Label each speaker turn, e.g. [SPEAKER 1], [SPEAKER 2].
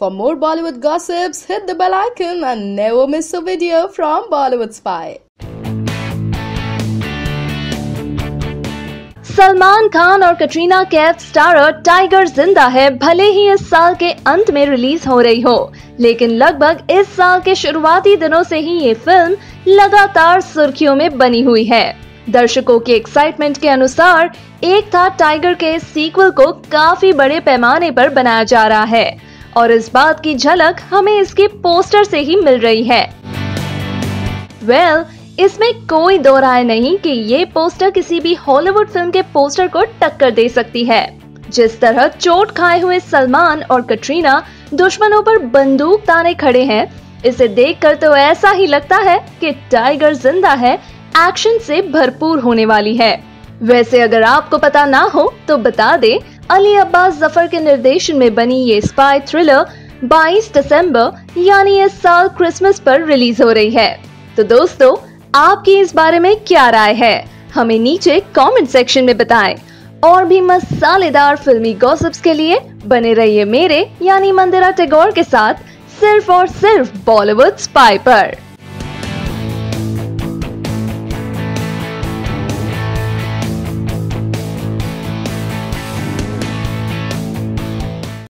[SPEAKER 1] For more Bollywood gossips, hit the bell icon and never miss a video from Bollywood Spy.
[SPEAKER 2] Salman Khan और Katrina Kaif starrer tiger ज़िंदा है भले ही इस साल के अंत में रिलीज़ हो रही हो लेकिन लगभग इस साल के शुरुआती दिनों से ही ये फ़िल्म लगातार सुर्खियों में बनी हुई है दर्शकों के एक्साइटमेंट के अनुसार एक था टाइगर के सीक्वल को काफ़ी बड़े पैमाने पर बनाया जा रहा है और इस बात की झलक हमें इसके पोस्टर से ही मिल रही है। वेल well, इसमें कोई दो राय नहीं कि ये पोस्टर किसी भी हॉलीवुड फ़िल्म के पोस्टर को टक्कर दे सकती है। जिस तरह चोट खाए हुए सलमान और कटरीना दुश्मनों पर बंदूक ताने खड़े हैं इसे देखकर तो ऐसा ही लगता है कि टाइगर ज़िंदा है एक्शन से भरपूर होने वाली है। वैसे अगर आपको पता ना हो तो बता दे अली अब्बास ज़फ़र के निर्देशन में बनी ये स्पाई थ्रिलर 22 दिसंबर, यानी इस साल क्रिसमस पर रिलीज़ हो रही है। तो दोस्तों, आपकी इस बारे में क्या राय है? हमें नीचे कमेंट सेक्शन में बताएँ। और भी मसालेदार फिल्मी गॉसिप्स के लिए बने रहिए मेरे, यानी मंदिरा टेगोर के साथ, सिर्फ़ और सिर्फ़ बॉलीवुड स्पाई पर।